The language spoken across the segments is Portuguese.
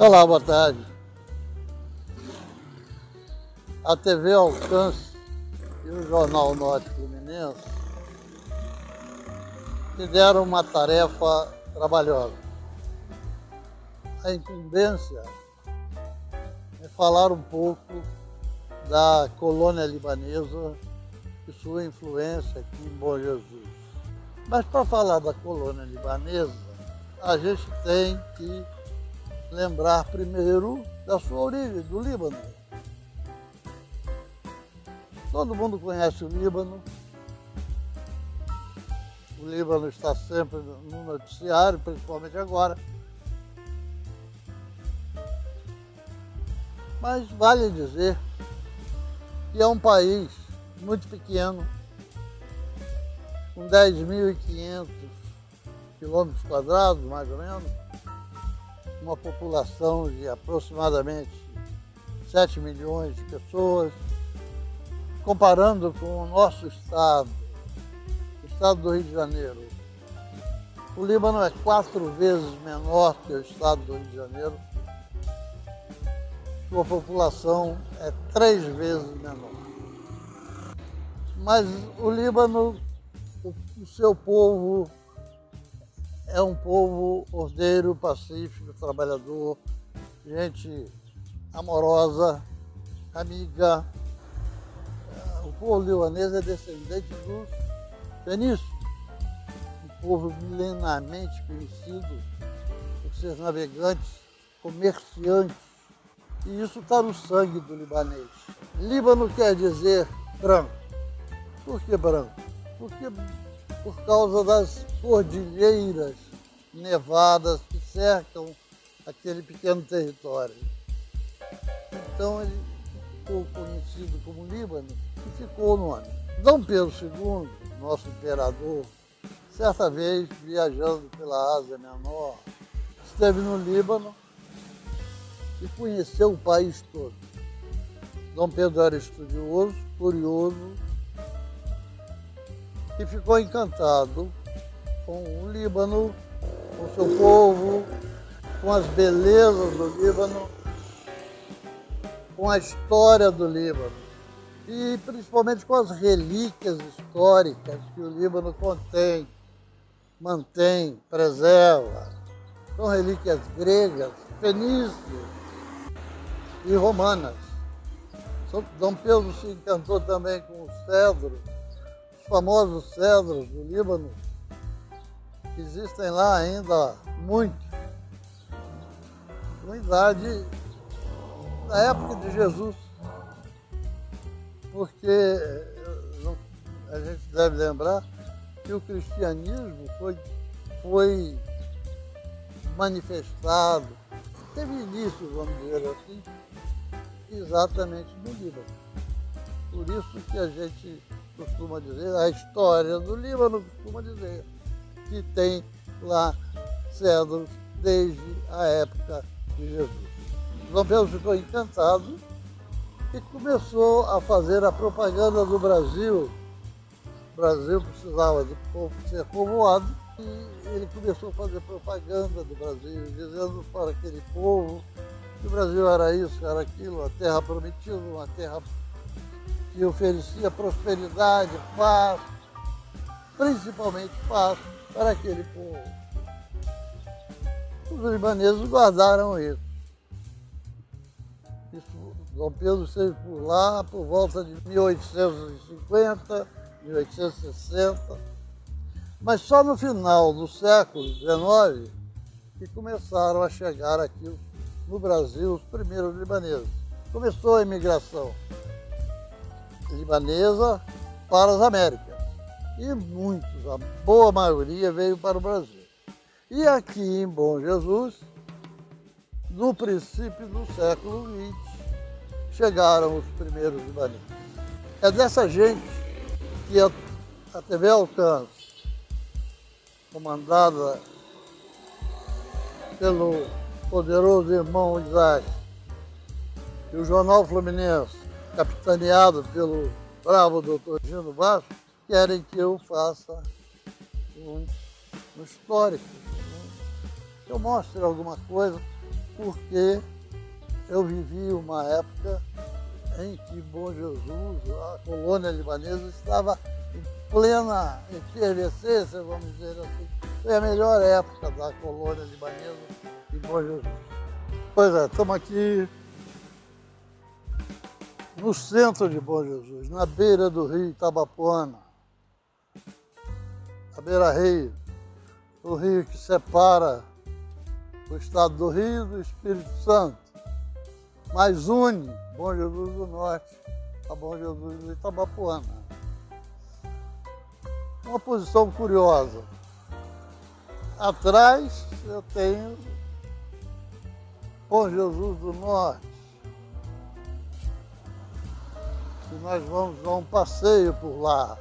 Olá, boa tarde. A TV Alcance e o Jornal Norte Fluminense me deram uma tarefa trabalhosa. A incumbência é falar um pouco da colônia libanesa e sua influência aqui em Bom Jesus. Mas para falar da colônia libanesa, a gente tem que lembrar primeiro da sua origem, do Líbano. Todo mundo conhece o Líbano. O Líbano está sempre no noticiário, principalmente agora. Mas vale dizer que é um país muito pequeno, com 10.500 quilômetros quadrados, mais ou menos, uma população de aproximadamente 7 milhões de pessoas, comparando com o nosso estado, o estado do Rio de Janeiro. O Líbano é quatro vezes menor que o estado do Rio de Janeiro. Sua população é três vezes menor. Mas o Líbano, o seu povo é um povo ordeiro, pacífico, trabalhador, gente amorosa, amiga. O povo libanês é descendente dos fenícios, um povo milenarmente conhecido por seus navegantes, comerciantes. E isso está no sangue do libanês. Líbano quer dizer branco. Por que branco? Porque por causa das cordilheiras nevadas que cercam aquele pequeno território. Então ele ficou conhecido como Líbano e ficou o nome. Dom Pedro II, nosso imperador, certa vez viajando pela Ásia Menor, esteve no Líbano e conheceu o país todo. Dom Pedro era estudioso, curioso e ficou encantado com o Líbano, com seu povo, com as belezas do Líbano, com a história do Líbano e principalmente com as relíquias históricas que o Líbano contém, mantém, preserva. São relíquias gregas, fenícias e romanas. Dom Pedro se encantou também com o cedro, famosos cedros do Líbano, existem lá ainda muitos, com idade da época de Jesus, porque eh, a gente deve lembrar que o cristianismo foi, foi manifestado, teve início, vamos dizer assim, exatamente no Líbano. Por isso que a gente costuma dizer, a história do Líbano costuma dizer que tem lá cedros desde a época de Jesus. Pedro ficou encantado e começou a fazer a propaganda do Brasil. O Brasil precisava de ser povoado e ele começou a fazer propaganda do Brasil, dizendo para aquele povo que o Brasil era isso, era aquilo, a terra prometida, uma terra que oferecia prosperidade, paz, principalmente paz para aquele povo. Os libaneses guardaram isso. isso Dom Pedro esteve por lá por volta de 1850, 1860, mas só no final do século XIX que começaram a chegar aqui no Brasil os primeiros libaneses. Começou a imigração libanesa para as Américas. E muitos, a boa maioria, veio para o Brasil. E aqui em Bom Jesus, no princípio do século XX, chegaram os primeiros libaneses. É dessa gente que a, a TV Alcance, comandada pelo poderoso irmão Isaac, e o Jornal Fluminense, capitaneado pelo bravo doutor Gino Baixo, querem que eu faça um, um histórico, um, que eu mostre alguma coisa porque eu vivi uma época em que Bom Jesus, a colônia libanesa, estava em plena efervescência, vamos dizer assim. Foi a melhor época da colônia libanesa em Bom Jesus. Pois é, estamos aqui no centro de Bom Jesus, na beira do rio Itabapuana, a beira-rio, o rio que separa o estado do Rio do Espírito Santo, mas une Bom Jesus do Norte a Bom Jesus do Itabapuana. Uma posição curiosa. Atrás eu tenho Bom Jesus do Norte, e nós vamos dar um passeio por lá.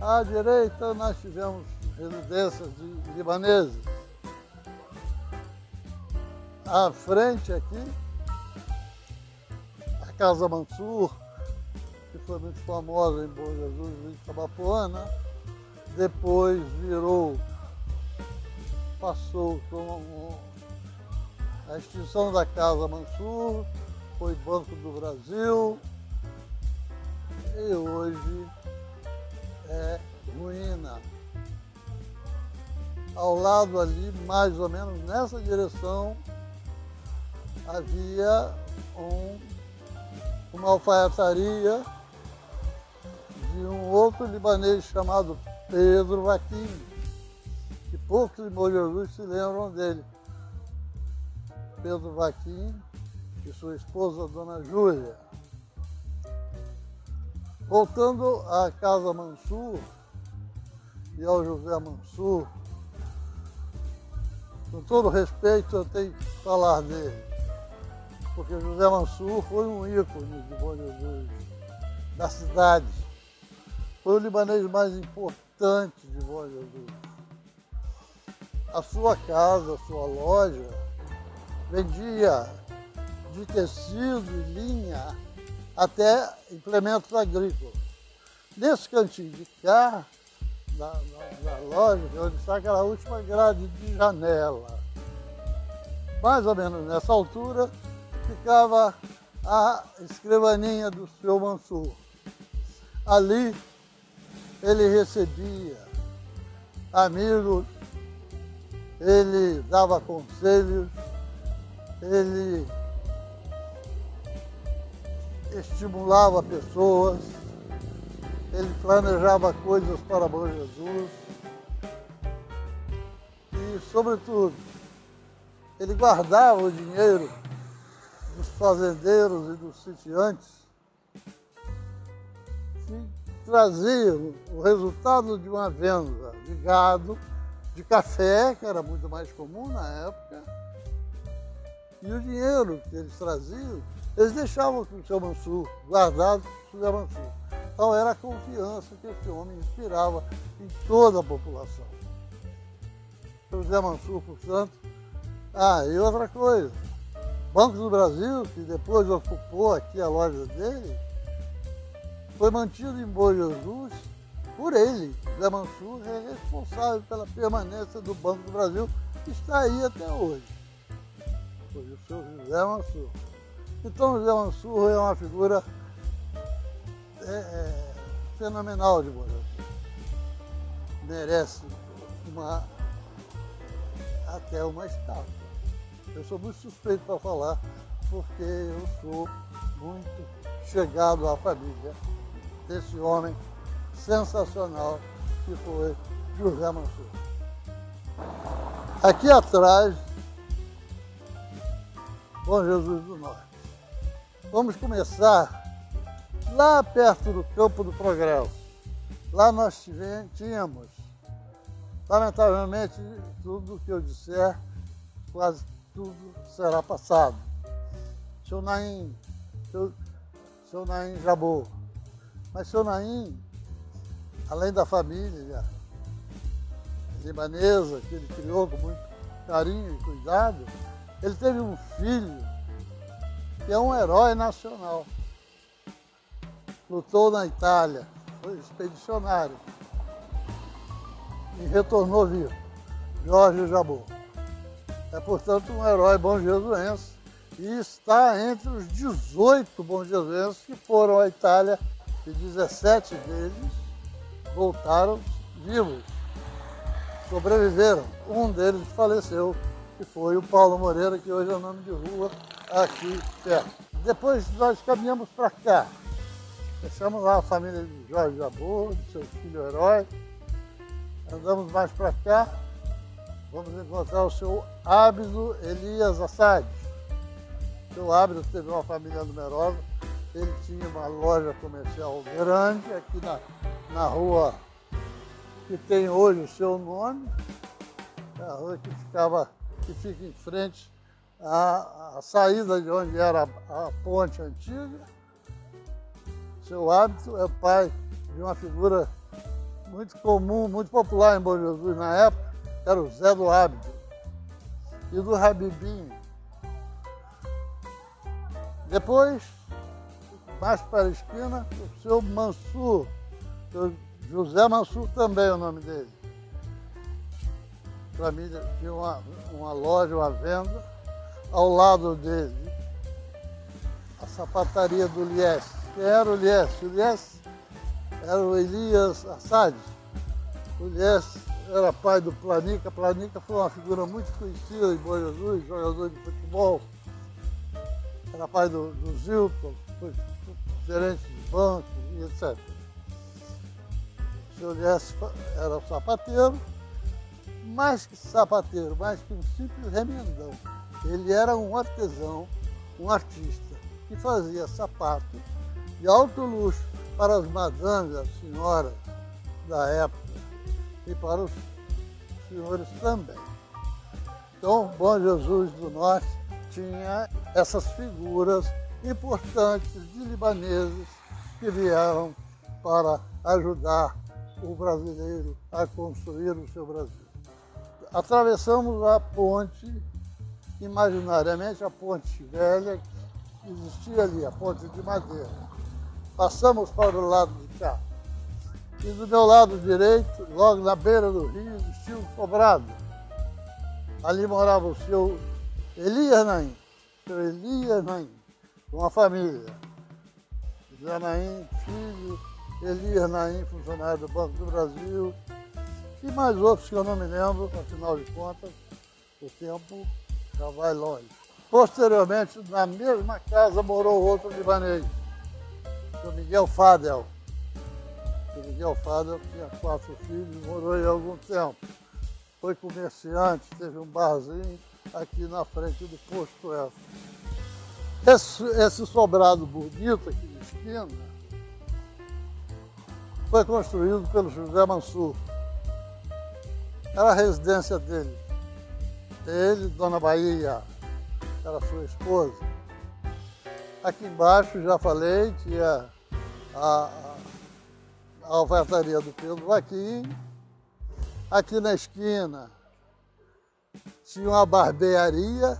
À direita nós tivemos residências de libaneses. À frente aqui, a Casa Mansur, que foi muito famosa em Bom Jesus e Itabapuana, depois virou, passou com a extinção da Casa Mansur, foi Banco do Brasil, e hoje é ruína. Ao lado ali, mais ou menos nessa direção, havia um, uma alfaiataria de um outro libanês chamado Pedro Vaquim, que poucos de Jesus se lembram dele. Pedro Vaquim e sua esposa, Dona Júlia. Voltando à Casa Mansur e ao José Mansur, com todo respeito eu tenho que falar dele, porque José Mansur foi um ícone de Bom Jesus, da cidade. Foi o libanês mais importante de Bom Jesus. A sua casa, a sua loja, vendia de tecido e linha até implementos agrícolas. Nesse cantinho de cá, na, na, na loja, onde está aquela última grade de janela, mais ou menos nessa altura, ficava a escrivaninha do seu Mansur. Ali ele recebia amigos, ele dava conselhos, ele estimulava pessoas, ele planejava coisas para Bom Jesus. E, sobretudo, ele guardava o dinheiro dos fazendeiros e dos sitiantes que traziam o resultado de uma venda de gado, de café, que era muito mais comum na época, e o dinheiro que eles traziam eles deixavam com o seu Mansur guardado com o seu Mansur. Então era a confiança que esse homem inspirava em toda a população. José Mansur, portanto. Ah, e outra coisa, Banco do Brasil, que depois ocupou aqui a loja dele, foi mantido em Boa Jesus por ele. José Mansur é responsável pela permanência do Banco do Brasil, que está aí até hoje. Foi o seu José Mansur. Então José Mansur é uma figura é, é, fenomenal de Bolívia. Merece uma, até uma estátua. Eu sou muito suspeito para falar, porque eu sou muito chegado à família desse homem sensacional que foi José Mansur. Aqui atrás, Bom Jesus do Norte. Vamos começar lá perto do Campo do Progresso. Lá nós tínhamos, lamentavelmente, tudo que eu disser, quase tudo será passado. Seu Naim, seu, seu Naim Jabô. Mas seu Naim, além da família libanesa, que ele criou com muito carinho e cuidado, ele teve um filho que é um herói nacional. Lutou na Itália, foi expedicionário e retornou vivo. Jorge Jabot. É, portanto, um herói bom jesuense e está entre os 18 bons jesuenses que foram à Itália e 17 deles voltaram vivos, sobreviveram. Um deles faleceu, que foi o Paulo Moreira, que hoje é o nome de rua aqui perto. Depois nós caminhamos para cá. Deixamos lá a família de Jorge Jabor, de seu filho herói. Andamos mais para cá, vamos encontrar o seu Ábido Elias Assad. O seu Ábido teve uma família numerosa, ele tinha uma loja comercial grande aqui na, na rua que tem hoje o seu nome, é a rua que ficava, que fica em frente à, à saída de onde era a, a ponte antiga. Seu hábito é pai de uma figura muito comum, muito popular em Bom Jesus na época, era o Zé do Hábito e do Rabibinho. Depois, mais para a esquina, o seu Mansur, José Mansur também é o nome dele. Família tinha uma, uma loja, uma venda, ao lado dele, a sapataria do Lies. Quem era o Lies? O Lies era o Elias Assad. O Lies era pai do Planica. Planica foi uma figura muito conhecida em Boa Jesus, jogador de futebol. Era pai do, do Zilton, foi gerente de banco e etc. O senhor Lies era sapateiro, mais que sapateiro, mais que um simples remendão. Ele era um artesão, um artista, que fazia sapatos de alto luxo para as madames, as senhoras da época e para os senhores também. Então, Bom Jesus do Norte tinha essas figuras importantes de libaneses que vieram para ajudar o brasileiro a construir o seu Brasil. Atravessamos a ponte, imaginariamente a ponte velha que existia ali, a ponte de madeira. Passamos para o lado de cá. E do meu lado direito, logo na beira do rio, existia um sobrado. Ali morava o seu Elias Naim, seu Elias Naim, com a família. José Naim, filho, Elias Naim, funcionário do Banco do Brasil, e mais outros que eu não me lembro, afinal de contas, o tempo já vai longe. Posteriormente, na mesma casa morou outro libanês, o Miguel Fadel. O Miguel Fadel tinha quatro filhos, morou aí algum tempo. Foi comerciante, teve um barzinho aqui na frente do posto. Esse, esse sobrado bonito aqui de esquina foi construído pelo José Mansur. Era a residência dele. Ele, Dona Bahia, era sua esposa. Aqui embaixo, já falei, tinha a, a alfaiataria do Pedro Vaquim. Aqui na esquina tinha uma barbearia,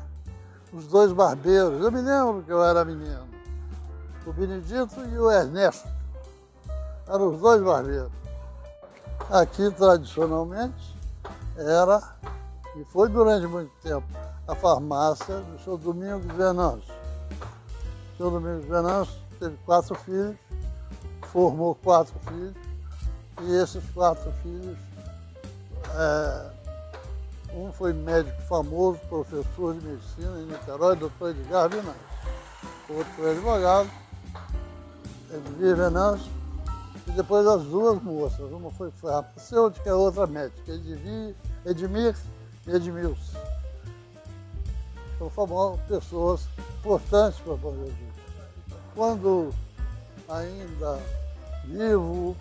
os dois barbeiros. Eu me lembro que eu era menino. O Benedito e o Ernesto. Eram os dois barbeiros. Aqui, tradicionalmente, era, e foi durante muito tempo, a farmácia do seu Domingos Venâncio. O seu Domingos Venâncio teve quatro filhos, formou quatro filhos, e esses quatro filhos, é, um foi médico famoso, professor de medicina em Niterói, doutor Edgar Venâncio. Outro foi advogado, Edgar Venâncio, e depois as duas moças, uma foi farmacêutica e a outra médica, Edmir, Edmir e Edmilson. Então foram pessoas importantes para Bom Jesus. Quando ainda vivo,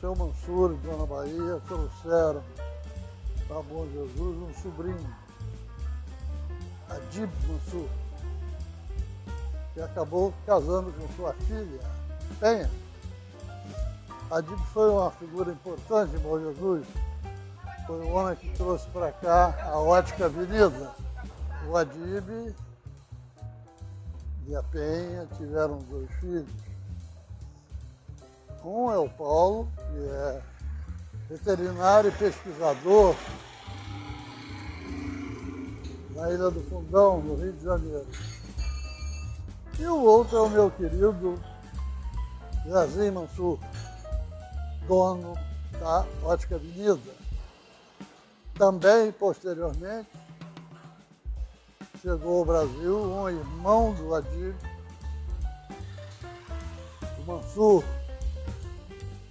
seu Mansur Dona Bahia trouxeram para Bom Jesus um sobrinho, Adib Mansur, que acabou casando com sua filha, Penha. Adib foi uma figura importante em Bom Jesus. Foi o homem que trouxe para cá a ótica avenida. O Adib e a Penha tiveram dois filhos. Um é o Paulo, que é veterinário e pesquisador na Ilha do Fundão, no Rio de Janeiro. E o outro é o meu querido Zezinho Mansur, dono da Ótica Avenida. Também, posteriormente, chegou ao Brasil um irmão do Adib, o Mansur,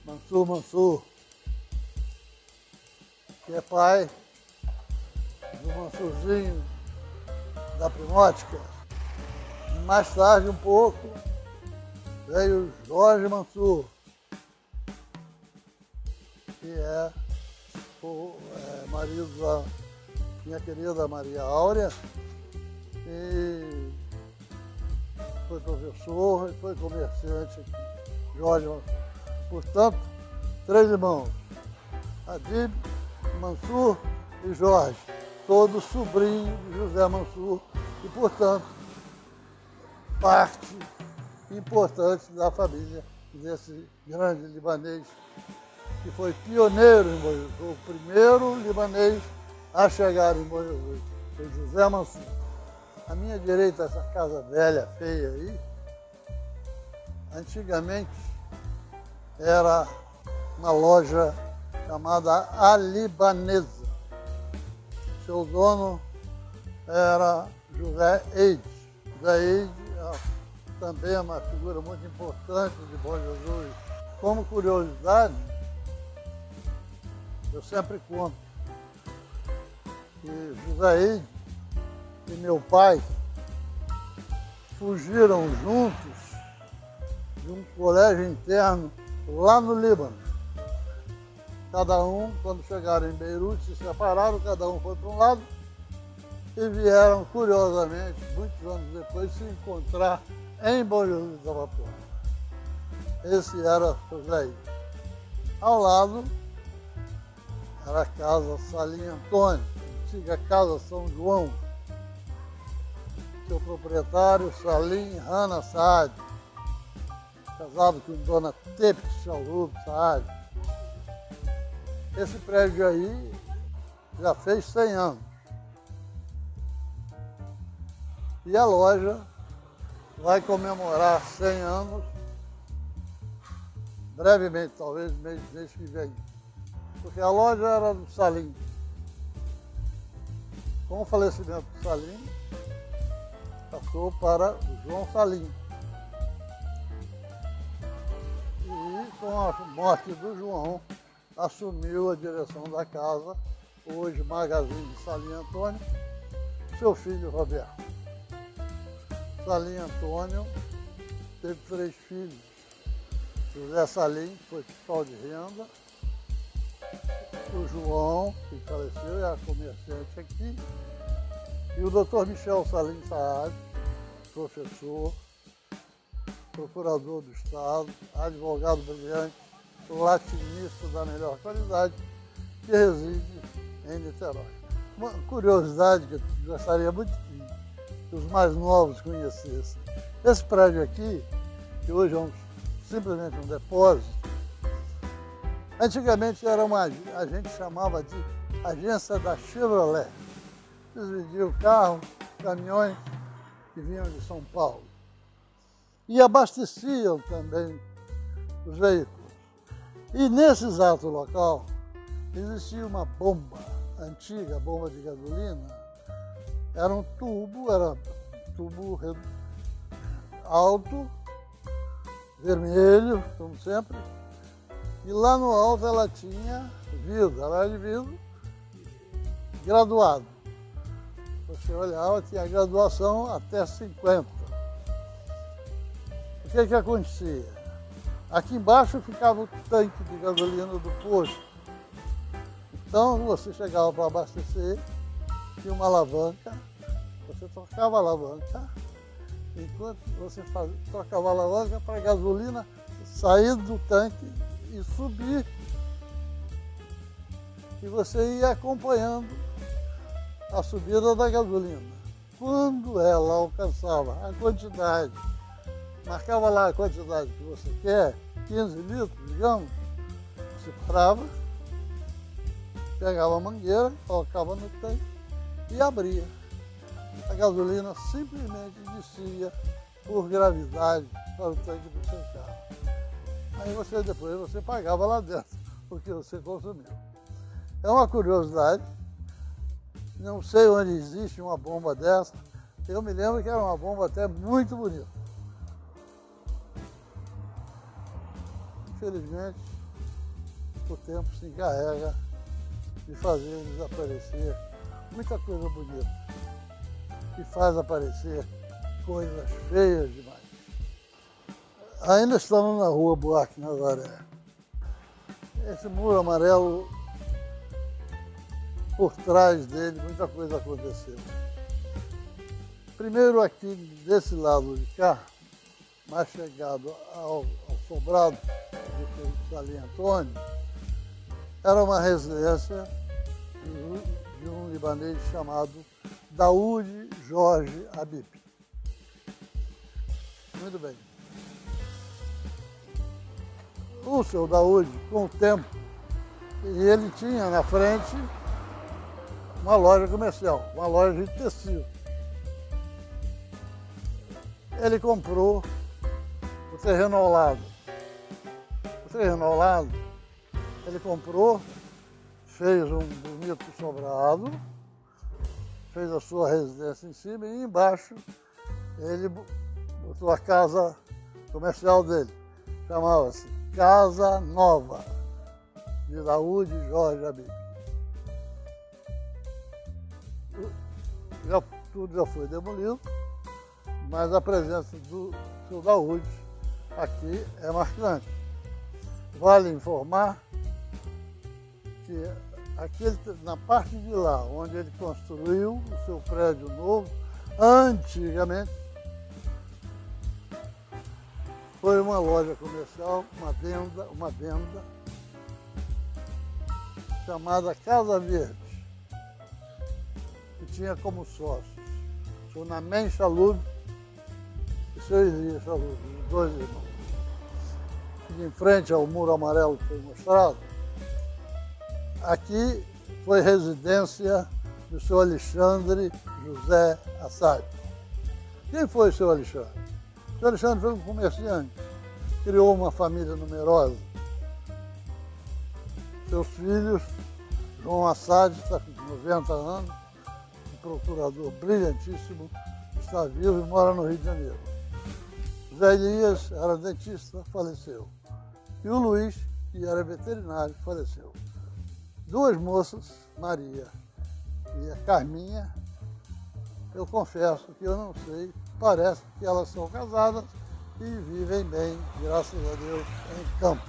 Mansur Mansur, que é pai do Mansurzinho da Primótica. Mais tarde, um pouco, veio Jorge Mansur, que é o é, marido da minha querida Maria Áurea, e foi professor e foi comerciante Jorge Mansur. Portanto, três irmãos, Adib, Mansur e Jorge, todos sobrinhos de José Mansur. E, portanto, parte importante da família desse grande libanês que foi pioneiro em Moisés, o primeiro libanês a chegar em Moisés, foi José Mansur. À minha direita, essa casa velha, feia aí, antigamente era uma loja chamada A Libanesa. Seu dono era José Eide. José Eide também é uma figura muito importante de Bom Jesus. Como curiosidade, eu sempre conto que José e meu pai fugiram juntos de um colégio interno lá no Líbano. Cada um, quando chegaram em Beirute, se separaram, cada um foi para um lado e vieram, curiosamente, muitos anos depois, se encontrar em Jesus da Vapor. Esse era José. Ao lado era a casa Salim Antônio, antiga casa São João. Seu proprietário, Salim Rana Saad, casado com Dona Tepe Chalub Saad. Esse prédio aí já fez 100 anos. E a loja vai comemorar 100 anos brevemente, talvez mês, mês que vem. Porque a loja era do Salim. Com o falecimento do Salim, passou para o João Salim. E com a morte do João, assumiu a direção da casa, hoje Magazine Salim Antônio, seu filho Roberto. Salim Antônio teve três filhos. José Salim foi fiscal de renda, o João, que faleceu, era comerciante aqui, e o doutor Michel Salim Saad, professor, procurador do Estado, advogado brilhante, latinista da melhor qualidade, que reside em Niterói. Uma curiosidade que eu gostaria muito que os mais novos conhecessem. Esse prédio aqui, que hoje é um, simplesmente um depósito, antigamente era uma, a gente chamava de agência da Chevrolet. Eles vendiam carros, caminhões que vinham de São Paulo. E abasteciam também os veículos. E nesse exato local existia uma bomba, antiga bomba de gasolina. Era um tubo, era um tubo alto, vermelho, como sempre. E lá no alto ela tinha vidro, ela era de vidro graduado. Você olhava, tinha graduação até 50. O que que acontecia? Aqui embaixo ficava o tanque de gasolina do posto. Então você chegava para abastecer, tinha uma alavanca, você trocava a alavanca, enquanto você trocava a alavanca para a gasolina sair do tanque e subir. E você ia acompanhando a subida da gasolina. Quando ela alcançava a quantidade marcava lá a quantidade que você quer, 15 litros, digamos, você parava, pegava a mangueira, colocava no tanque e abria. a gasolina simplesmente descia por gravidade para o tanque do seu carro. Aí você depois você pagava lá dentro o que você consumiu. É uma curiosidade, não sei onde existe uma bomba dessa. Eu me lembro que era uma bomba até muito bonita. Infelizmente, o tempo se encarrega de fazer desaparecer muita coisa bonita e faz aparecer coisas feias demais. Ainda estamos na rua Buarque Nazaré. Esse muro amarelo, por trás dele, muita coisa aconteceu. Primeiro aqui desse lado de cá, mais chegado ao, ao sobrado do Salim Antônio, era uma residência de um libanês chamado Daoud Jorge Habib. Muito bem. O seu Daoud, com o tempo, ele tinha na frente uma loja comercial, uma loja de tecido. Ele comprou o terreno ao lado. O terreno ao lado, ele comprou, fez um bonito sobrado, fez a sua residência em cima e embaixo ele botou a casa comercial dele. Chamava-se Casa Nova, de Daúde Jorge Abib. Já, tudo já foi demolido, mas a presença do seu Daúde aqui é marcante. Vale informar que aquele, na parte de lá, onde ele construiu o seu prédio novo, antigamente, foi uma loja comercial, uma venda, uma venda chamada Casa Verde, que tinha como sócios o Namen Chalub e seu Elias Chalub, os dois irmãos. E em frente ao muro amarelo que foi mostrado, Aqui foi residência do senhor Alexandre José Assad. Quem foi o senhor Alexandre? O senhor Alexandre foi um comerciante, criou uma família numerosa. Seus filhos, João Assad está com 90 anos, um procurador brilhantíssimo, está vivo e mora no Rio de Janeiro. Zé Elias era dentista, faleceu. E o Luiz, que era veterinário, faleceu duas moças, Maria e a Carminha, eu confesso que eu não sei, parece que elas são casadas e vivem bem, graças a Deus, em campo.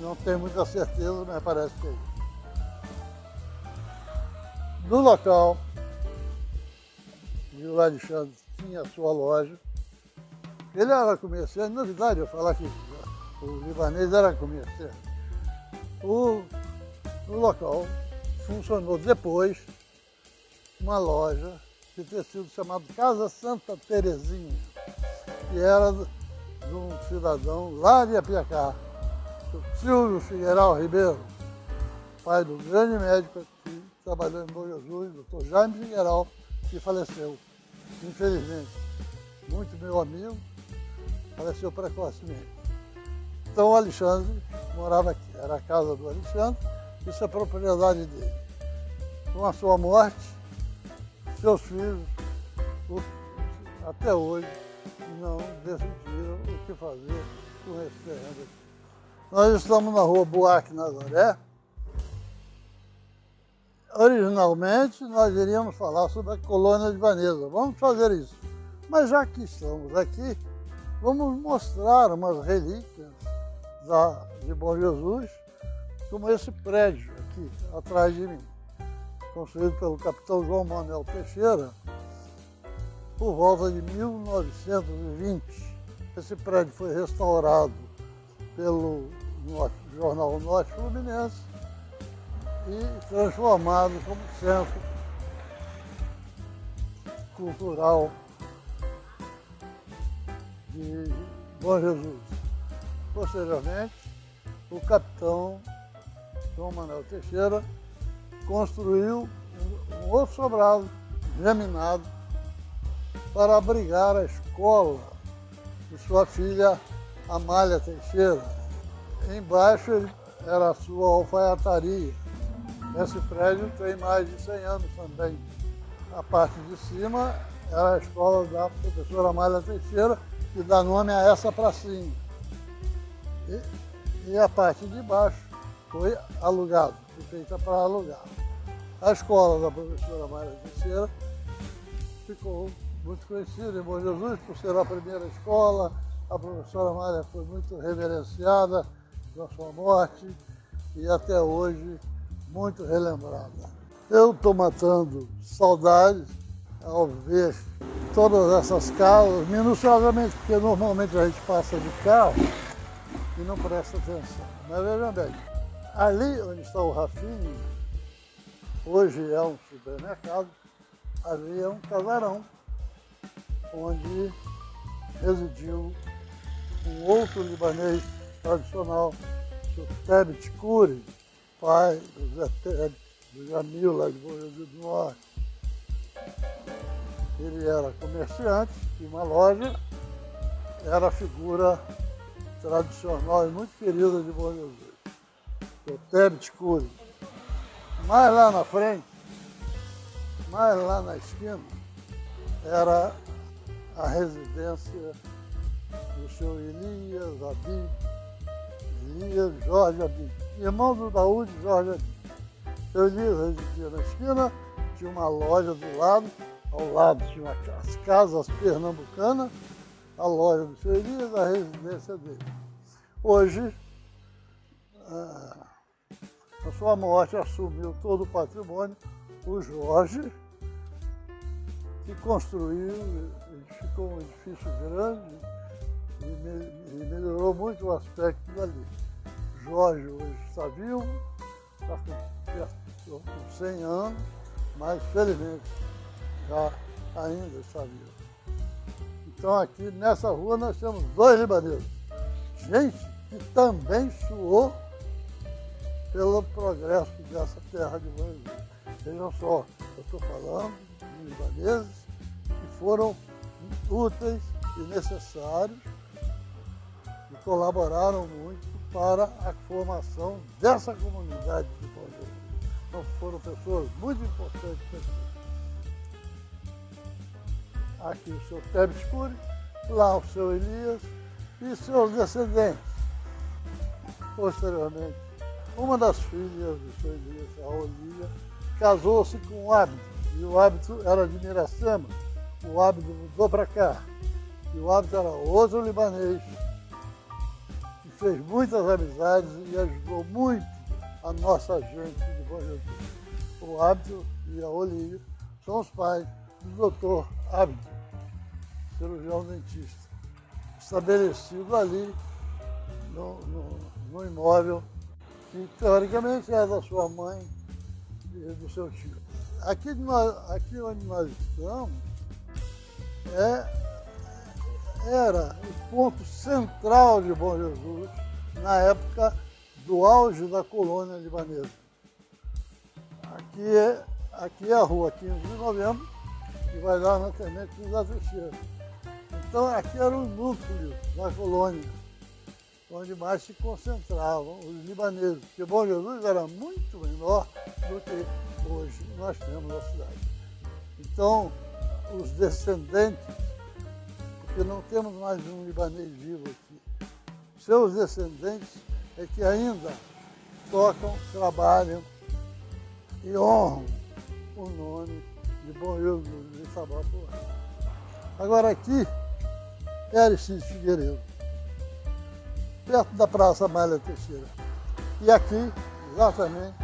Não tenho muita certeza, mas parece que é isso. No local, o Alexandre tinha a sua loja. Ele era comerciante, novidade eu falar que o libanês era comerciante. O no local funcionou depois uma loja de tecido chamado Casa Santa Terezinha, que era de um cidadão lá de Apiacá, Silvio Figueiredo Ribeiro, pai do grande médico que trabalhou em Bom Jesus, doutor Jaime Figueiredo, que faleceu, infelizmente. Muito meu amigo, faleceu precocemente. Então o Alexandre morava aqui, era a casa do Alexandre, isso é propriedade dele. Com a sua morte, seus filhos, até hoje, não decidiram o que fazer com esse terreno. Nós estamos na rua Buarque Nazaré. Originalmente, nós iríamos falar sobre a colônia de Vanessa. Vamos fazer isso. Mas já que estamos aqui, vamos mostrar umas relíquias da, de Bom Jesus como esse prédio aqui atrás de mim, construído pelo capitão João Manuel Teixeira, por volta de 1920. Esse prédio foi restaurado pelo jornal Norte Fluminense e transformado como centro cultural de Bom Jesus. Posteriormente, o capitão João Manuel Teixeira construiu um outro sobrado geminado para abrigar a escola de sua filha Amália Teixeira. Embaixo era a sua alfaiataria. Esse prédio tem mais de 100 anos também. A parte de cima era a escola da professora Amália Teixeira, que dá nome a essa pracinha. E, e a parte de baixo foi alugada, foi feita para alugar. A escola da professora Amália Teixeira ficou muito conhecida em Bom Jesus por ser a primeira escola. A professora Amália foi muito reverenciada na sua morte e até hoje muito relembrada. Eu estou matando saudades ao ver todas essas casas, minuciosamente, porque normalmente a gente passa de carro e não presta atenção. Mas veja bem, ali onde está o Rafinho, hoje é um supermercado, ali é um casarão, onde residiu um outro libanês tradicional, o Tebet Kuri, pai do Zé Tebet, do Jamil lá de Bom Jesus do Norte. Ele era comerciante de uma loja, era a figura tradicional e muito querida de Bom Jesus, o Tebet Kuri. Mais lá na frente, mais lá na esquina, era a residência do seu Elias Abid, Elias Jorge Abid, irmão do Daúde Jorge Abid. Seu Elias residia na esquina, tinha uma loja do lado, ao lado tinha as casas pernambucanas, a loja do seu Elias, a residência dele. Hoje, ah, a sua morte assumiu todo o patrimônio o Jorge, que construiu, edificou um edifício grande e, melhorou muito o aspecto dali. Jorge hoje está vivo, está com, com 100 anos, mas felizmente já ainda está vivo. Então aqui nessa rua nós temos dois libaneses. Gente que também suou pelo progresso dessa terra de Aires. Vejam só, eu estou falando de libaneses que foram úteis e necessários e colaboraram muito para a formação dessa comunidade de Jesus. Então foram pessoas muito importantes para Aqui o seu Tebes lá o seu Elias e seus descendentes. Posteriormente, uma das filhas do seu Elias, a Olia, casou-se com o hábito, e o hábito era de Miracema, o hábito mudou para cá. E o hábito era outro libanês, que fez muitas amizades e ajudou muito a nossa gente de Bom Jesus. O hábito e a Olívia são os pais do doutor Hábito, cirurgião dentista, estabelecido ali no, no, no imóvel que teoricamente é da sua mãe do seu tio. Aqui, aqui onde nós estamos é, era o ponto central de Bom Jesus na época do auge da colônia libanesa. Aqui é, aqui é a rua 15 de novembro, que vai dar na Tenente José Teixeira. Então aqui era o núcleo da colônia onde mais se concentravam os libaneses, porque Bom Jesus era muito menor do que hoje nós temos na cidade. Então, os descendentes, porque não temos mais um libanês vivo aqui, seus descendentes é que ainda tocam, trabalham e honram o nome de Bom Jesus de Itabapuã. Agora aqui Aristides Figueiredo perto da Praça Malha Teixeira. E aqui, exatamente,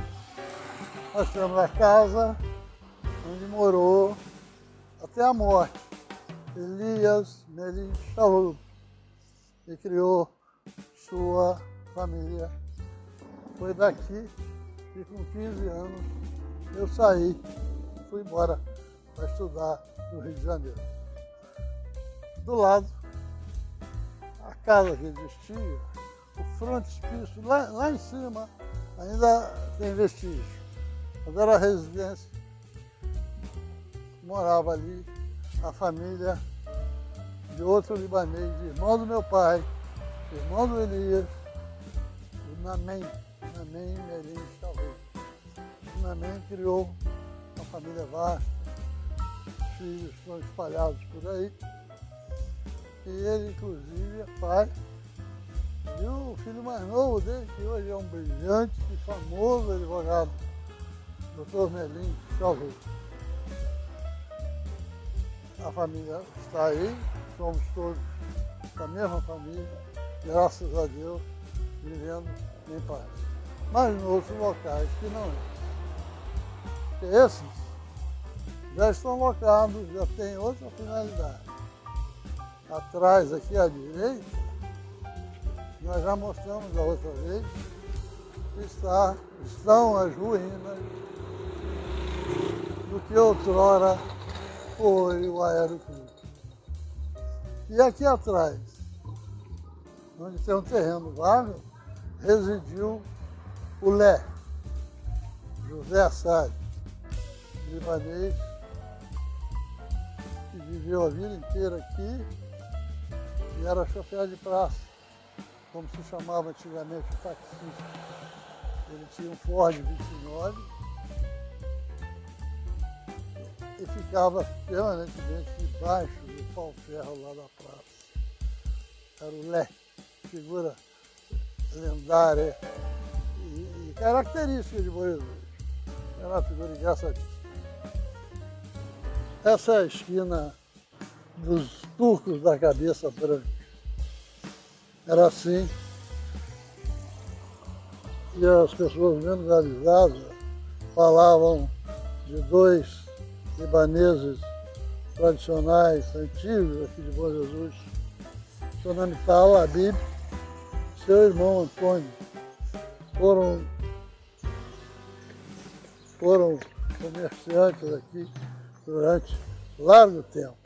nós temos a casa onde morou até a morte Elias Melim Chalub, e criou sua família. Foi daqui que com 15 anos eu saí, fui embora para estudar no Rio de Janeiro. Do lado, casa que existia o frontispício lá, lá em cima ainda tem vestígio. Mas era a residência. Morava ali a família de outro libanês, irmão do meu pai, irmão do Elias, o Namen, Namen Melim Shalom. O Namen criou uma família vasta, os filhos estão espalhados por aí, e ele inclusive é pai e o filho mais novo dele, que hoje é um brilhante e famoso advogado, doutor Melim Chalvez. A família está aí, somos todos da mesma família, graças a Deus, vivendo em paz. Mas em outros locais que não é. Esses já estão locados, já têm outra finalidade. Atrás, aqui à direita, nós já mostramos da outra vez, está, estão as ruínas do que outrora foi o aeroclube. E aqui atrás, onde tem um terreno vago, residiu o Lé, José Assad, libanês, que viveu a vida inteira aqui e era chofer de praça como se chamava antigamente o taxista. Ele tinha um Ford 29 e ficava permanentemente debaixo do pau-ferro lá da praça. Era o Lé, figura lendária e, e característica de Boris Era uma figura engraçadíssima. Essa é a esquina dos turcos da cabeça branca. Era assim. E as pessoas menos falavam de dois libaneses tradicionais, antigos aqui de Bom Jesus, seu nome Habib, seu irmão Antônio, foram, foram comerciantes aqui durante largo tempo.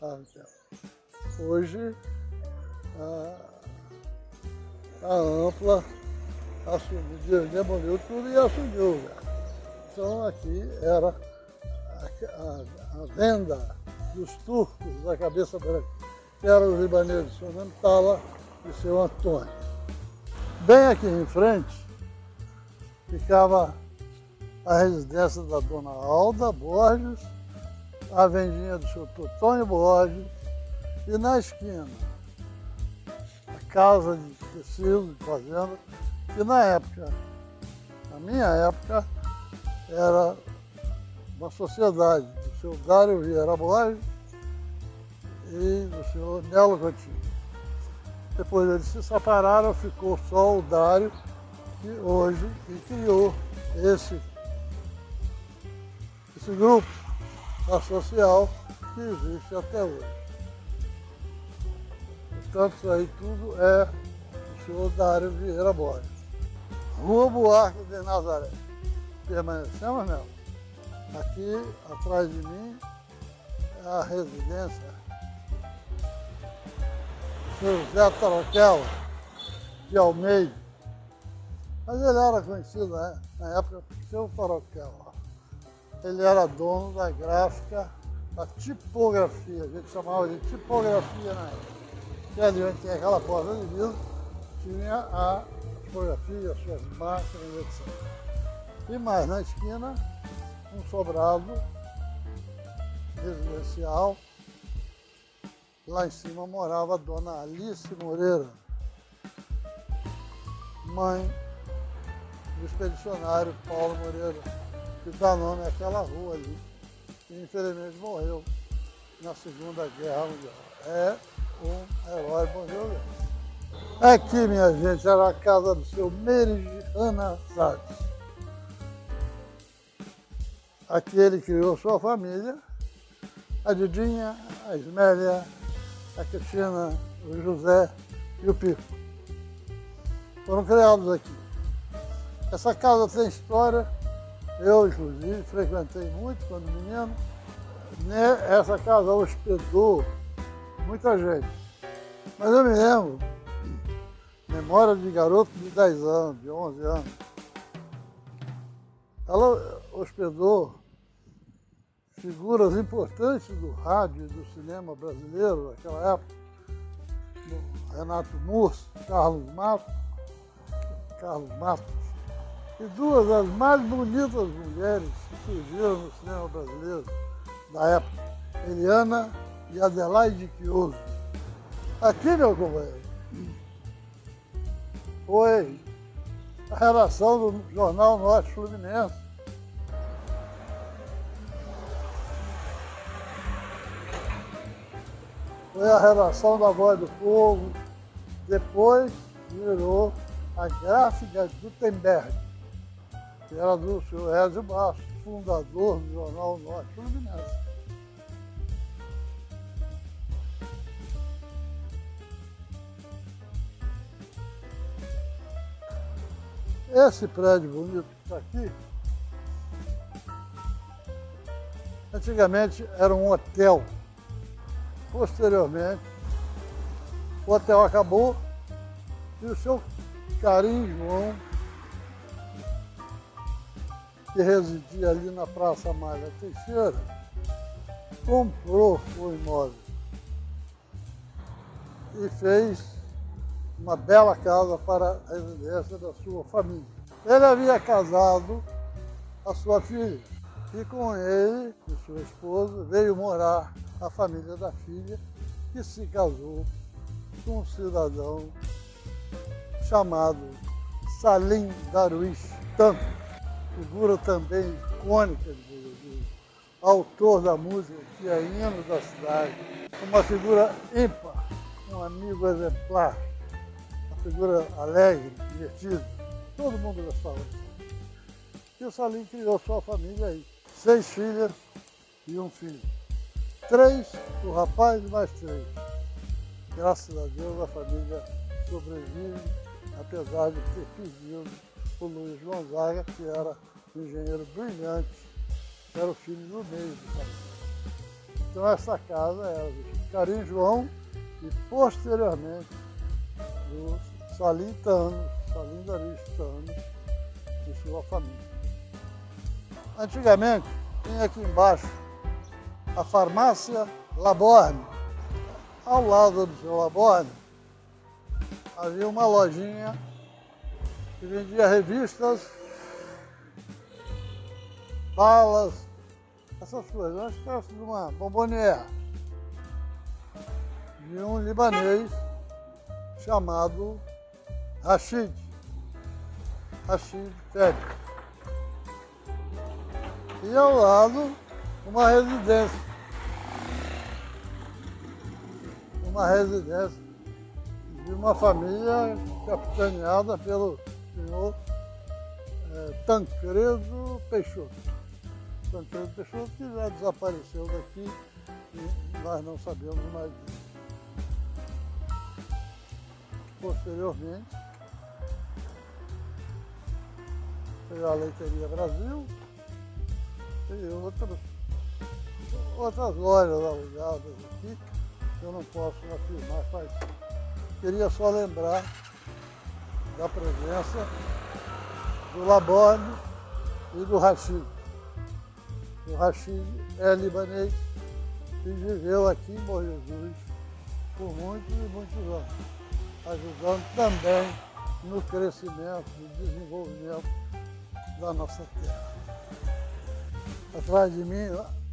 Largo tempo. Hoje, a Ampla assumiu, demoliu tudo e assumiu. Né? Então aqui era a, a, a, venda dos turcos da cabeça branca, que eram os libaneses, seu nome Tala e seu Antônio. Bem aqui em frente ficava a residência da dona Alda Borges, a vendinha do seu Totônio Borges, e na esquina casa de tecido, de fazenda, que na época, na minha época, era uma sociedade do seu Dário Vieira Borges e do senhor Nelo Coutinho. Depois eles se separaram, ficou só o Dário, que hoje que criou esse, esse grupo social que existe até hoje. Portanto, isso aí tudo é o senhor Dário Vieira Borges. Rua Buarque de Nazaré. Permanecemos nela. Aqui, atrás de mim, é a residência do José Taroquela de Almeida. Mas ele era conhecido né, na época por seu Taroquela. Ele era dono da gráfica, da tipografia, a gente chamava de tipografia na época onde tem aquela porta de vidro, tinha a fotografia, as suas máquinas, etc. E mais na esquina, um sobrado residencial. Lá em cima morava a dona Alice Moreira, mãe do expedicionário Paulo Moreira, que dá nome àquela rua ali, que infelizmente morreu na Segunda Guerra Mundial. É um herói bonjour. Aqui, minha gente, era a casa do seu Merijana Salles. Aqui ele criou sua família, a Didinha, a Ismélia, a Cristina, o José e o Pico. Foram criados aqui. Essa casa tem história, eu inclusive frequentei muito quando menino. Né, essa casa hospedou muita gente. Mas eu me lembro, memória de garoto de 10 anos, de 11 anos. Ela hospedou figuras importantes do rádio e do cinema brasileiro naquela época, Renato Murso, Carlos Matos, Carlos Matos, e duas das mais bonitas mulheres que surgiram no cinema brasileiro da época, Eliana e Adelaide Chioso. Aqui, meu companheiro, foi a redação do Jornal Norte Fluminense. Foi a redação da Voz do Povo. Depois virou a gráfica Gutenberg, que era do senhor Ezio Basso, fundador do Jornal Norte Fluminense. Esse prédio bonito que está aqui, antigamente era um hotel. Posteriormente, o hotel acabou e o seu Carim João, que residia ali na Praça Malha Teixeira, comprou o imóvel e fez uma bela casa para a residência da sua família. Ele havia casado a sua filha e com ele e sua esposa veio morar a família da filha que se casou com um cidadão chamado Salim Darwish Tanto, figura também icônica de autor da música que é hino da cidade, uma figura ímpar, um amigo exemplar figura alegre, divertida. Todo mundo gostava disso. E o Salim criou sua família aí. Seis filhas e um filho. Três, o rapaz mais três. Graças a Deus a família sobrevive, apesar de ter perdido o Luiz Gonzaga, que era um engenheiro brilhante, era o filho do meio do Salim. Então essa casa era do Carim João e posteriormente do Salim Thanos, Salim Daris Thanos e sua família. Antigamente, tinha aqui embaixo a farmácia Laborne. Ao lado do seu Laborne havia uma lojinha que vendia revistas, balas, essas coisas, uma espécie de uma bombonière de um libanês chamado Rashid. Rashid Félix. E ao lado, uma residência. Uma residência de uma família capitaneada pelo senhor é, Tancredo Peixoto. Tancredo Peixoto que já desapareceu daqui e nós não sabemos mais disso. Posteriormente, veio a Leiteria Brasil e outras, outras lojas alugadas aqui, eu não posso afirmar faz. Queria só lembrar da presença do Laborde e do Rachid. O Rachid é libanês e viveu aqui em Bom Jesus por muitos e muitos anos ajudando também no crescimento, no desenvolvimento da nossa terra. Atrás de mim,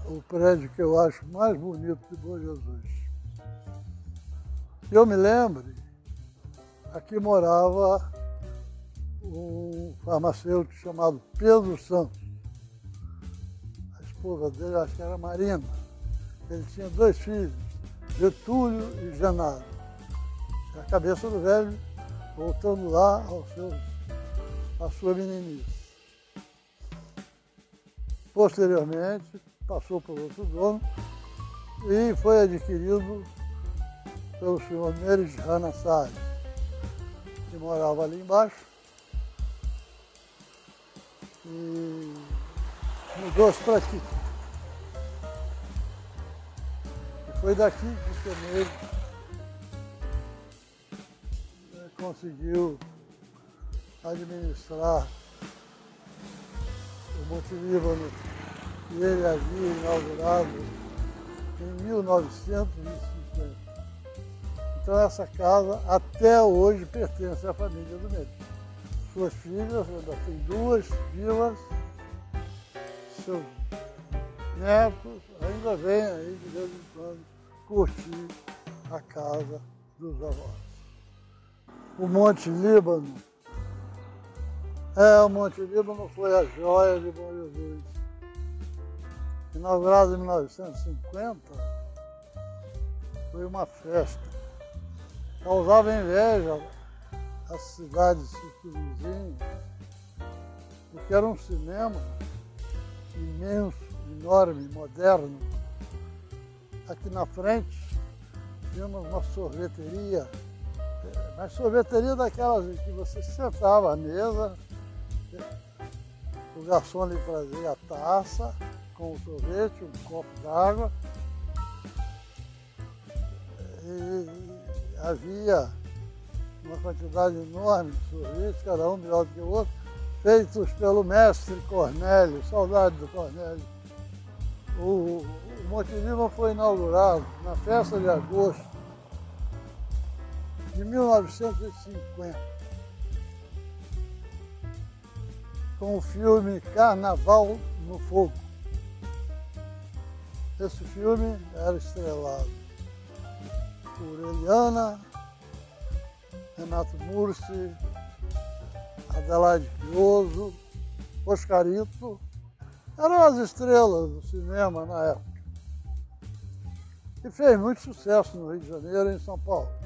o prédio que eu acho mais bonito de Bom Jesus. Eu me lembro, aqui morava um farmacêutico chamado Pedro Santos. A esposa dele, acho que era Marina. Ele tinha dois filhos, Getúlio e Genaro a cabeça do velho voltando lá aos seus, à sua meninice. Posteriormente, passou por outro dono e foi adquirido pelo senhor Neres Hanassari, que morava ali embaixo. E mudou-se para aqui. E foi daqui que o Neres conseguiu administrar o Monte Líbano que ele havia inaugurado em 1950. Então essa casa até hoje pertence à família do médico. Suas filhas ainda tem duas vivas, seus netos ainda vêm aí de vez em quando curtir a casa dos avós. O Monte Líbano. É, o Monte Líbano foi a joia de Bom Jesus. Inaugurado em 1950, foi uma festa. Causava inveja às cidades circunvizinhas, porque era um cinema imenso, enorme, moderno. Aqui na frente tínhamos uma sorveteria, mas sorveteria daquelas que você sentava à mesa, o garçom lhe trazia a taça com o sorvete, um copo d'água, e havia uma quantidade enorme de sorvetes, cada um melhor do que o outro, feitos pelo mestre Cornélio, saudade do Cornélio. O, o Monte Lima foi inaugurado na festa de agosto de 1950, com o filme Carnaval no Fogo. Esse filme era estrelado por Eliana, Renato Mursi, Adelaide Pioso, Oscarito, eram as estrelas do cinema na época. E fez muito sucesso no Rio de Janeiro e em São Paulo.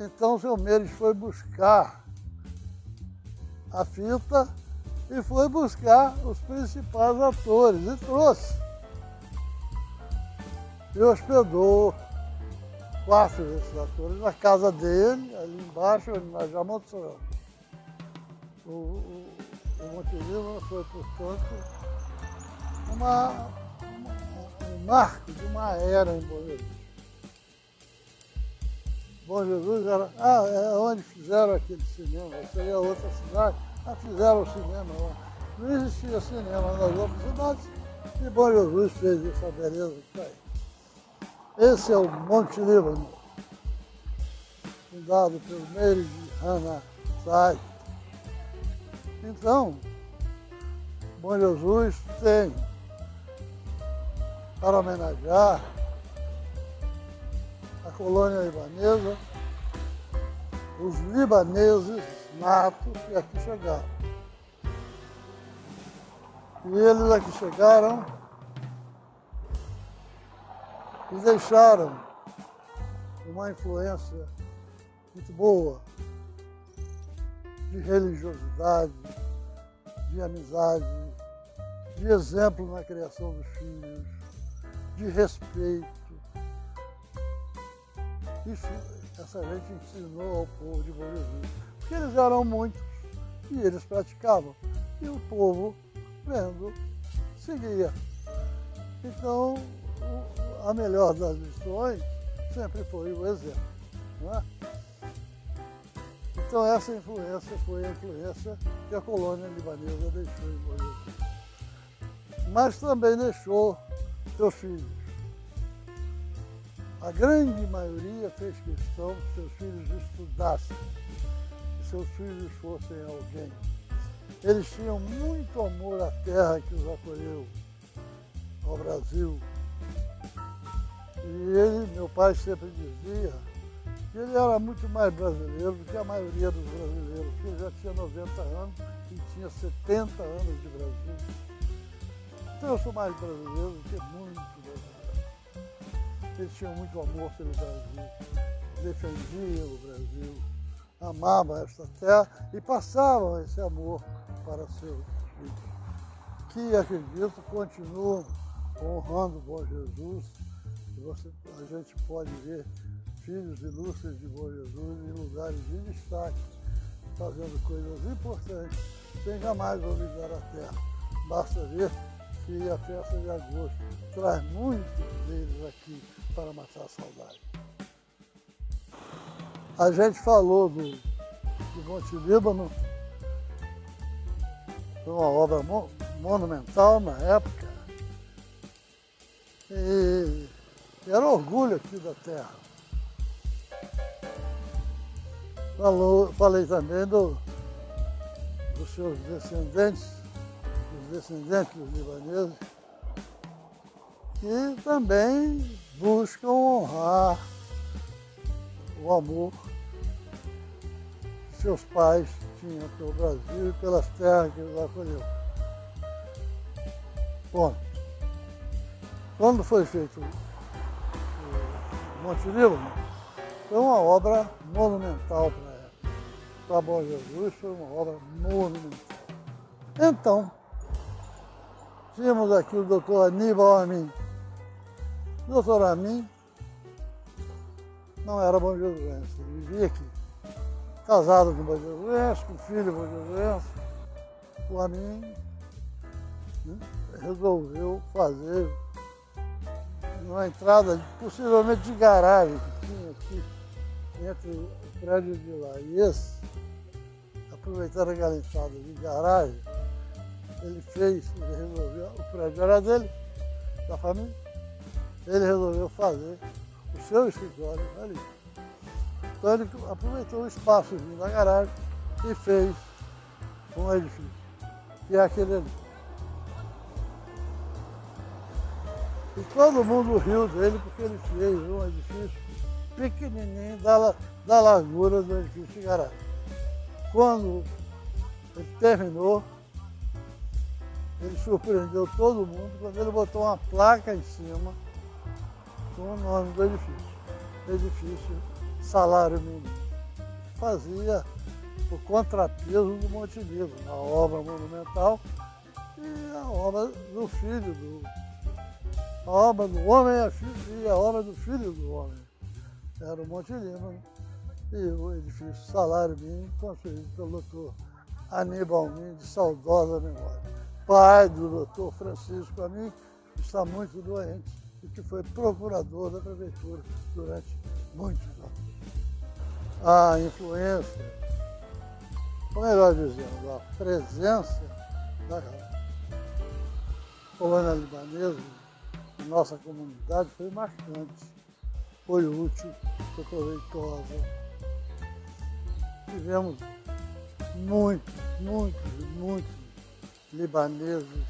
Então o seu Meires foi buscar a fita e foi buscar os principais atores e trouxe. E hospedou quatro desses atores na casa dele, ali embaixo, já mostramos. O, o, o Montenegro foi, portanto, uma, uma, um marco de uma era em Jesus. Bom Jesus era, ah, é onde fizeram aquele cinema, seria outra cidade, ah, fizeram o cinema lá. Não existia cinema nas outras cidades e Bom Jesus fez essa beleza que está aí. Esse é o Monte Líbano, fundado pelo Meire de Hannah Sai. Então, Bom Jesus tem, para homenagear colônia libanesa, os libaneses natos que aqui chegaram. E eles aqui chegaram e deixaram uma influência muito boa de religiosidade, de amizade, de exemplo na criação dos filhos, de respeito. Isso essa gente ensinou ao povo de Bom porque eles eram muitos e eles praticavam, e o povo, vendo, seguia. Então, a melhor das lições sempre foi o exemplo. É? Então essa influência foi a influência que a colônia libanesa deixou em Bolívia. Mas também deixou seus filhos. A grande maioria fez questão que seus filhos estudassem, que seus filhos fossem alguém. Eles tinham muito amor à terra que os acolheu, ao Brasil, e ele, meu pai sempre dizia que ele era muito mais brasileiro do que a maioria dos brasileiros, que ele já tinha 90 anos e tinha 70 anos de Brasil. Então eu sou mais brasileiro do que muito. Eles tinham muito amor pelo Brasil, defendiam o Brasil, amavam esta terra e passavam esse amor para seus filhos, que acredito continuam honrando o bom Jesus você, a gente pode ver filhos ilustres de Bom Jesus em lugares de destaque, fazendo coisas importantes, sem jamais olvidar a terra. Basta ver que a festa de agosto traz muitos deles aqui para matar a saudade. A gente falou do, do Monte Líbano, foi uma obra monumental na época. E era orgulho aqui da terra. Falou, falei também do, dos seus descendentes, descendentes dos libaneses, que também buscam honrar o amor que seus pais tinham pelo Brasil e pelas terras que eles acolheu. Ponto. Quando foi feito o Monte Líbano, foi uma obra monumental para ela. Para Bom Jesus foi uma obra monumental. Então, tínhamos aqui o doutor Aníbal Amin. O doutor Amin não era bom ele vivia aqui. Casado com Jesus, com filho Jesus. O Amin né, resolveu fazer uma entrada possivelmente de garagem que tinha aqui entre o prédio de lá e esse, aproveitando aquela entrada de garagem, ele fez, ele resolveu, o prédio era dele, da família, ele resolveu fazer o seu escritório ali. Então ele aproveitou o espaço da garagem e fez um edifício, que é aquele ali. E todo mundo riu dele porque ele fez um edifício pequenininho da, da largura do edifício garagem. Quando ele terminou, ele surpreendeu todo mundo quando ele botou uma placa em cima com o nome do edifício. Edifício Salário Mínimo. Fazia o contrapeso do Monte Livro, a obra monumental e a obra do filho do. A obra do homem e a obra do filho do homem. Era o Monte Lima e o edifício Salário Mínimo, construído pelo doutor Aníbal Mim, de saudosa memória. Pai do doutor Francisco Amin, está muito doente e que foi procurador da prefeitura durante muitos anos. A influência, ou melhor dizendo, a presença da colônia libanesa em nossa comunidade foi marcante, foi útil, foi proveitosa. Tivemos muitos, muitos, muitos libaneses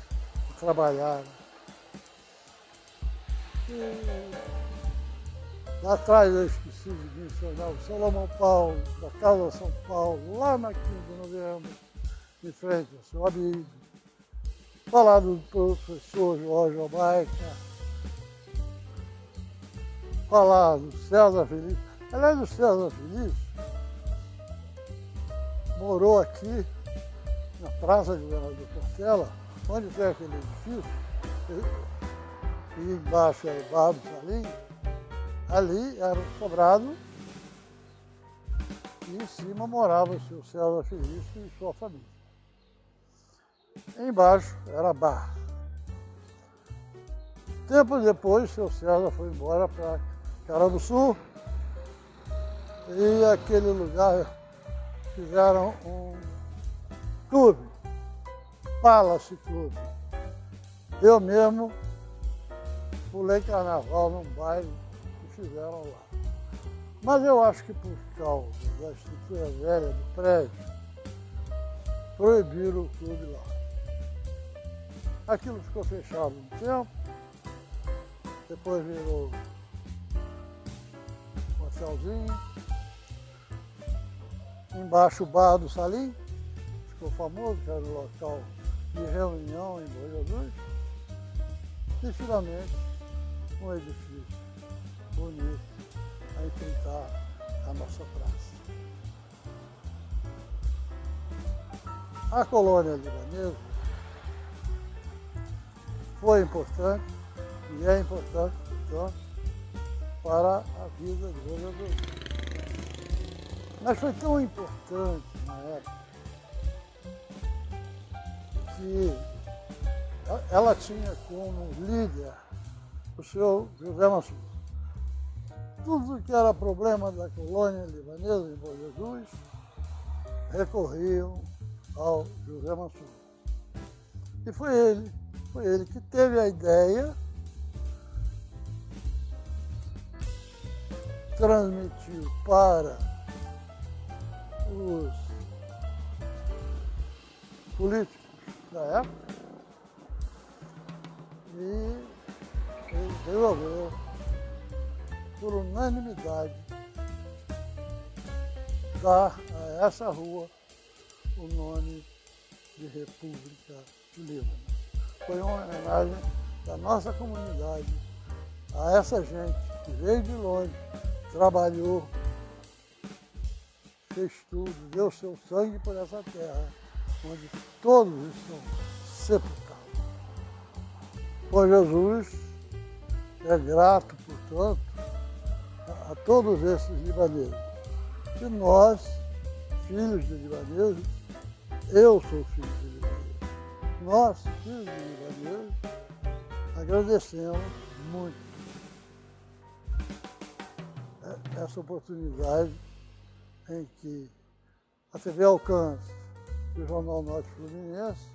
que trabalharam Lá atrás eu esqueci de mencionar o Salomão Paulo, da Casa São Paulo, lá na 15 de novembro, em frente ao seu amigo. Falar do professor Jorge Omaica. Falar do César Feliz. Aliás, o César Feliz morou aqui na Praça Governador Portela, onde tem aquele edifício e embaixo era o bar do Salim, ali era um sobrado e em cima morava o seu César Felício e sua família. Embaixo era bar. Tempo depois, o seu César foi embora para Cara do Sul e aquele lugar fizeram um clube, Palace Clube. Eu mesmo pulei carnaval num baile que fizeram lá. Mas eu acho que por causa da estrutura velha do prédio, proibiram o clube lá. Aquilo ficou fechado um tempo, depois virou um hotelzinho, embaixo o bar do Salim, ficou famoso, que era o local de reunião em Boa Jesus, e finalmente um edifício bonito a enfrentar a nossa praça. A colônia libanesa foi importante e é importante, então, para a vida do governador. Mas foi tão importante na época que ela tinha como líder o senhor José Mansur. Tudo que era problema da colônia libanesa em Bom Jesus recorriam ao José Mansur. E foi ele, foi ele que teve a ideia, transmitiu para os políticos da época e resolveu, por unanimidade, dar a essa rua o nome de República do Líbano. Foi uma homenagem da nossa comunidade a essa gente que veio de longe, trabalhou, fez tudo, deu seu sangue por essa terra, onde todos estão sepultados. Por Jesus é grato, portanto, a, a todos esses libaneses. E nós, filhos de libaneses, eu sou filho de libaneses, nós, filhos de libaneses, agradecemos muito essa oportunidade em que a TV Alcance e o Jornal Norte Fluminense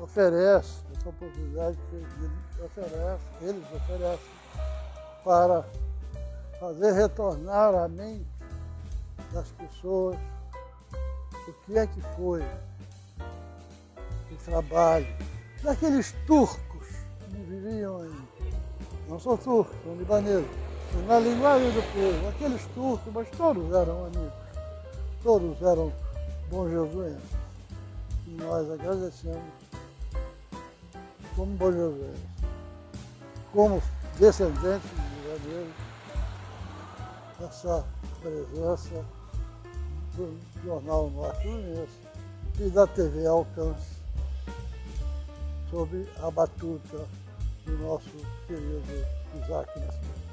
oferece, essa oportunidade que ele oferece, eles oferecem, para fazer retornar à mente das pessoas o que é que foi o trabalho daqueles turcos que viviam aí. Não são turcos, são libaneses. Mas na linguagem do povo, aqueles turcos, mas todos eram amigos, todos eram bons jesuenses. Nós agradecemos como jesuenses, como descendentes de libaneses, essa presença do Jornal Norte Fluminense e da TV Alcance sob a batuta do nosso querido Isaac Nascimento.